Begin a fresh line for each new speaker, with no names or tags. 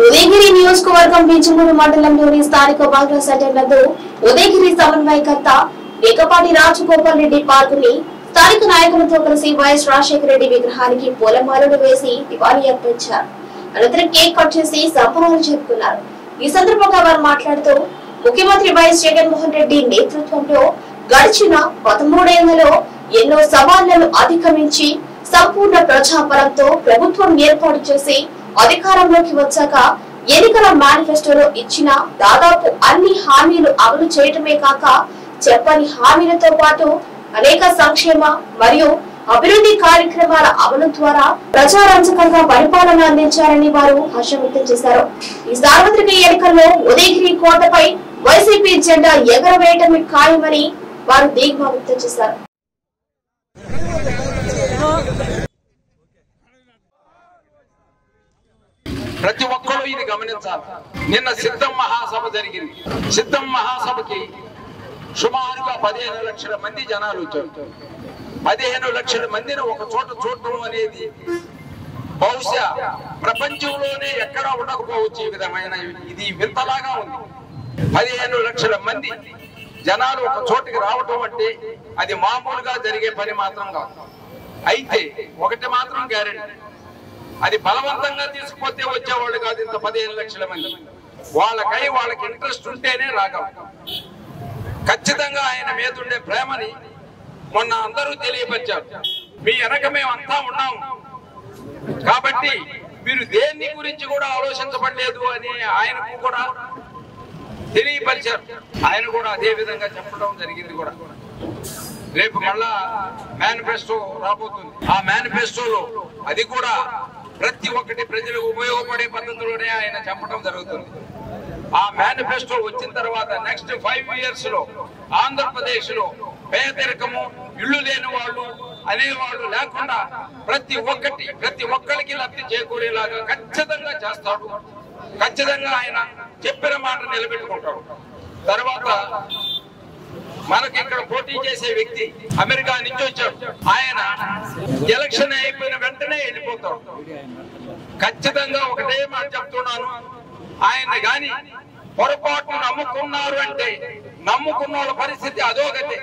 ఉదయగిరి నియోజకవర్గం బీజమూరు మండలంలోని స్థానిక బాగ్లా సెంటర్ నందు ఉదయగిరి సమన్వయకర్త ఏకపాటి రాజగోపాల్ రెడ్డి పాల్గొని స్థానిక నాయకులతో కలిసి వైఎస్ రాజశేఖర రెడ్డి విగ్రహానికి పూలమాలలు వేసి నివాళి అర్పించారు. అనంతరం కేక్ కట్ చేసి సంబరాలు జరుపుకున్నారు. ఈ సందర్భంగా వారు మాట్లాడుతూ ముఖ్యమంత్రి వైఎస్ జగన్మోహన్ రెడ్డి నేతృత్వంలో గడిచిన పదమూడేళ్ళలో ఎన్నో సవాళ్ళను అధిగమించి సంపూర్ణ ప్రజాబలంతో ప్రభుత్వం ఏర్పాటు చేసి అధికారంలోకి వచ్చాక ఎన్నికల మేనిఫెస్టోలో ఇచ్చిన దాదాపు అన్ని హామీలు అమలు చేయటమే కాక చెప్పని హామీలతో పాటు అనేక సంక్షేమ మరియు అభివృద్ధి కార్యక్రమాల అమలు ద్వారా ప్రజారంజకంగా పరిపాలన అందించారని వారు హర్షం వ్యక్తం చేశారు. ఈ సార్వత్రిక ఎన్నికల్లో ఉదయగిరి కోటపై వైసీపీ జెండా ఎగరవేయటమే ఖాయమని వారు ధీమా వ్యక్తం చేశారు.
ప్రతి ఒక్కరూ ఇది గమనించాలి. నిన్న సిద్ధం మహాసభ జరిగింది. సిద్ధం మహాసభకి సుమారుగా పదిహేను లక్షల మంది జనాలు వచ్చారు. పదిహేను లక్షల మందిని ఒక చోట చూడటం అనేది బహుశా ప్రపంచంలోనే ఎక్కడా ఉండకపోవచ్చు ఈ విధమైన ఇది వింతలాగా ఉంది. పదిహేను లక్షల మంది జనాలు ఒక చోటికి రావటం అంటే అది మామూలుగా జరిగే పని మాత్రం కాదు. అయితే ఒకటి మాత్రం గ్యారెంటీ. అది బలవంతంగా తీసుకుపోతే వచ్చేవాళ్ళు కాదు ఇంత పదిహేను లక్షల మంది. వాళ్ళకై వాళ్ళకి ఇంట్రెస్ట్ ఉంటేనే రాగం ఖచ్చితంగా ఆయన మీద ఉండే ప్రేమని మొన్న అందరూ తెలియపరిచారు. మీ వెనక మేము అంతా ఉన్నాము కాబట్టి మీరు దేన్ని గురించి కూడా ఆలోచించబడలేదు అని ఆయనకు కూడా తెలియపరిచారు. ఆయన కూడా అదే విధంగా చెప్పడం జరిగింది కూడా. రేపు మళ్ళా మేనిఫెస్టో రాబోతుంది. ఆ మేనిఫెస్టోలో అది కూడా ప్రతి ఒక్కటి ప్రజలకు ఉపయోగపడే పద్ధతిలోనే ఆయన చెప్పడం జరుగుతుంది. ఆ మేనిఫెస్టో వచ్చిన తర్వాత నెక్స్ట్ ఫైవ్ ఇయర్స్లో ఆంధ్రప్రదేశ్లో పేదరికము ఇళ్ళు లేని వాళ్ళు అనేవాళ్ళు లేకుండా ప్రతి ఒక్కటి ప్రతి ఒక్కరికి లబ్ధి చేకూరేలాగా ఖచ్చితంగా చేస్తాడు. ఖచ్చితంగా ఆయన చెప్పిన మాట నిలబెట్టుకుంటాడు. తర్వాత మనకి ఇక్కడ పోటీ చేసే వ్యక్తి అమెరికా నుంచి వచ్చాడు. ఆయన ఎలక్షన్ అయిపోయిన వెళ్ళిపోతాడు ఖచ్చితంగా ఒకటే మాట చెప్తున్నాను. ఆయన గాని పొరపాటు నమ్ముకున్నారు అంటే నమ్ముకున్న వాళ్ళ పరిస్థితి అదోగతే